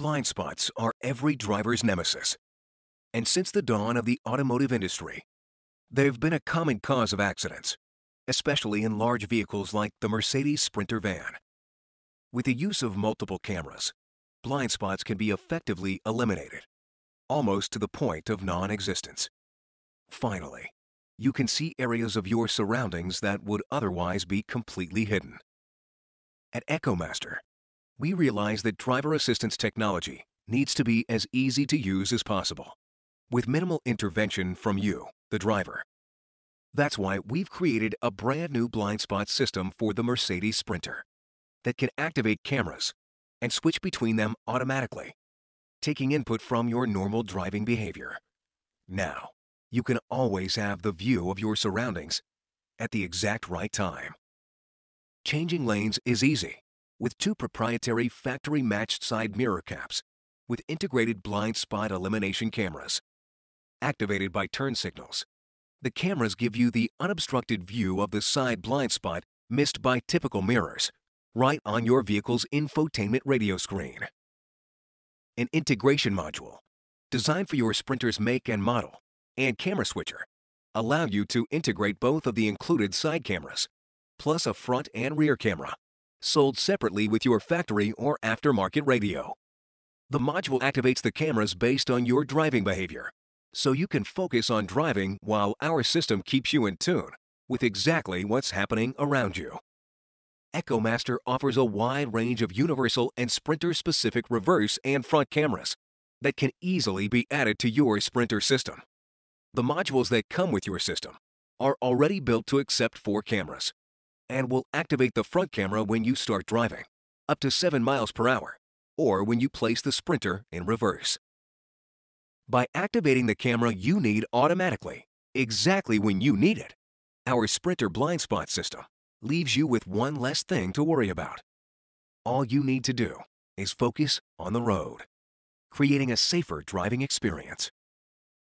Blind spots are every driver's nemesis. And since the dawn of the automotive industry, they've been a common cause of accidents, especially in large vehicles like the Mercedes Sprinter van. With the use of multiple cameras, blind spots can be effectively eliminated, almost to the point of non-existence. Finally, you can see areas of your surroundings that would otherwise be completely hidden. At EchoMaster, we realize that driver assistance technology needs to be as easy to use as possible, with minimal intervention from you, the driver. That's why we've created a brand new blind spot system for the Mercedes Sprinter that can activate cameras and switch between them automatically, taking input from your normal driving behavior. Now, you can always have the view of your surroundings at the exact right time. Changing lanes is easy with two proprietary factory-matched side mirror caps with integrated blind spot elimination cameras. Activated by turn signals, the cameras give you the unobstructed view of the side blind spot missed by typical mirrors, right on your vehicle's infotainment radio screen. An integration module, designed for your Sprinter's make and model, and camera switcher, allow you to integrate both of the included side cameras, plus a front and rear camera, sold separately with your factory or aftermarket radio. The module activates the cameras based on your driving behavior, so you can focus on driving while our system keeps you in tune with exactly what's happening around you. EchoMaster offers a wide range of universal and Sprinter-specific reverse and front cameras that can easily be added to your Sprinter system. The modules that come with your system are already built to accept four cameras and will activate the front camera when you start driving, up to 7 miles per hour, or when you place the Sprinter in reverse. By activating the camera you need automatically, exactly when you need it, our Sprinter blind spot system leaves you with one less thing to worry about. All you need to do is focus on the road, creating a safer driving experience.